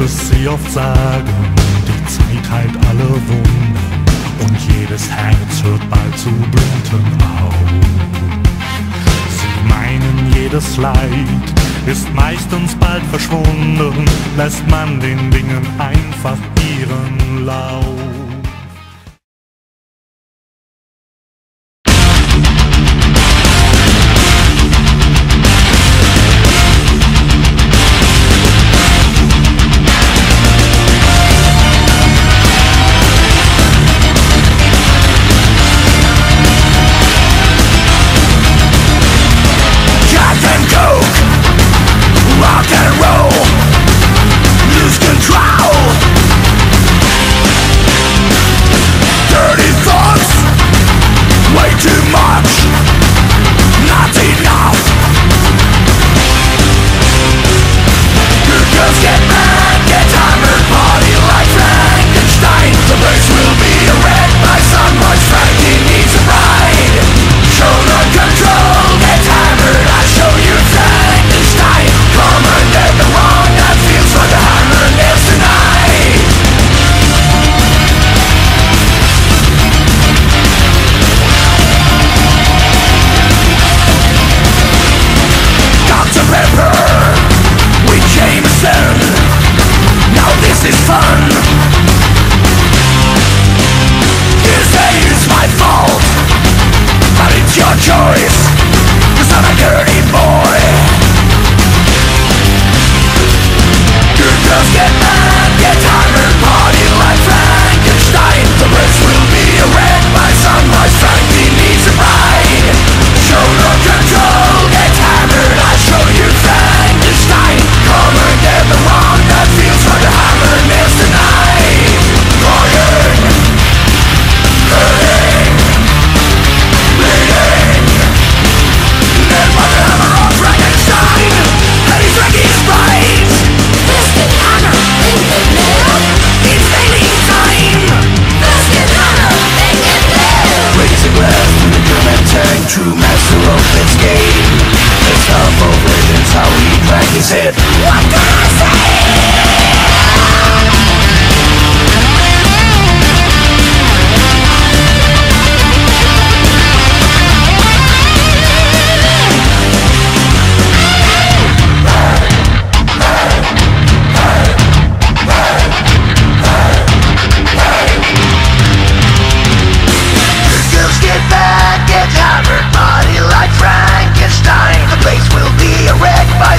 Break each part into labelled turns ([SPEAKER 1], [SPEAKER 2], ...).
[SPEAKER 1] es sie oft sagen, die Zeit heilt alle Wunden und jedes Herz hört bald zu bluten auf. Sie meinen, jedes Leid ist meistens bald verschwunden, lässt man den Dingen einfach ihren Lauf. choice head.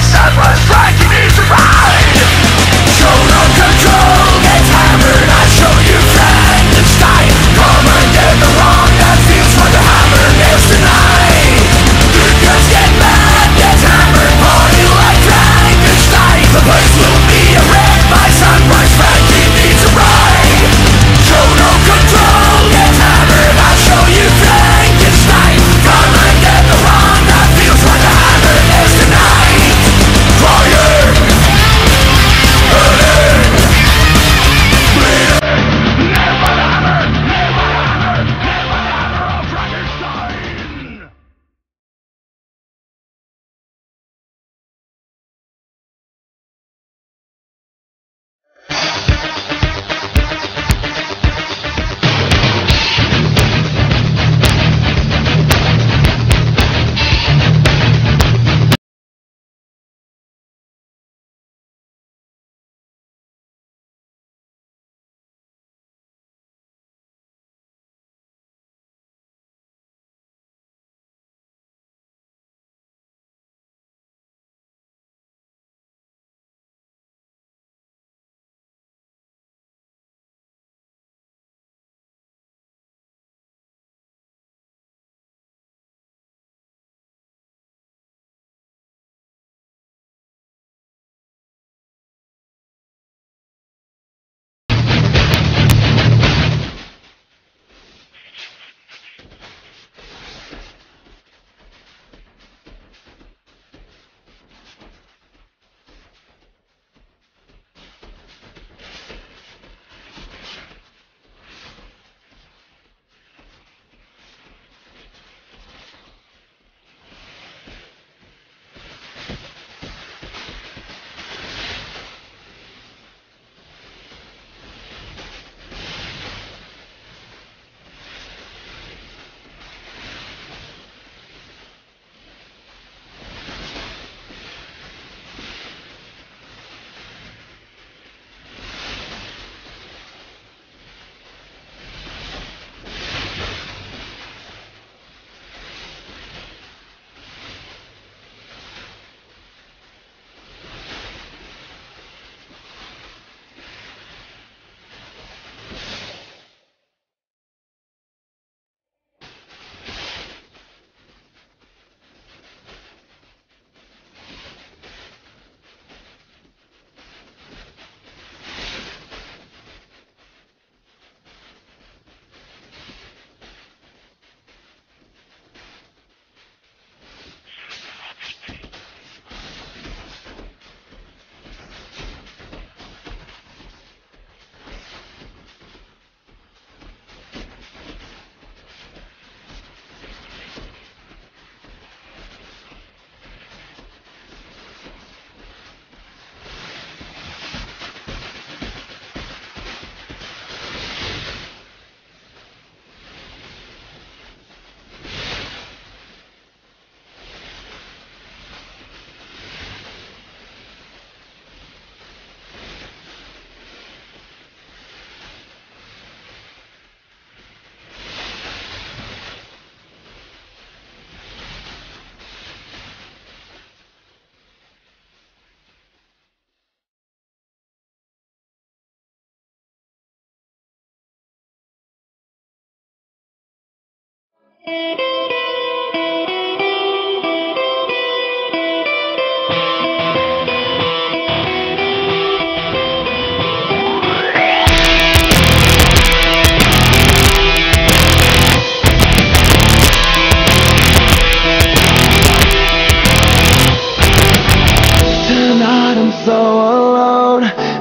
[SPEAKER 2] Fire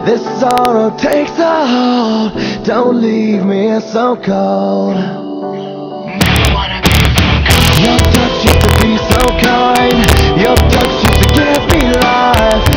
[SPEAKER 2] This sorrow takes a hold. Don't leave me so cold. kind. Your touch seems to give me life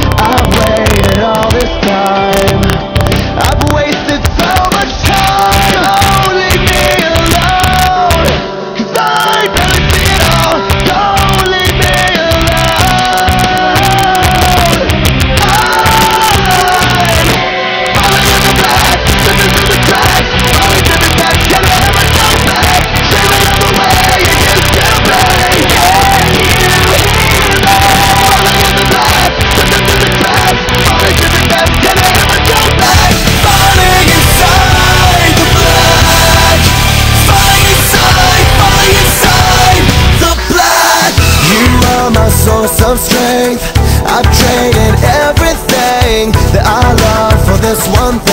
[SPEAKER 2] for some strength. I've traded everything that I love for this one thing.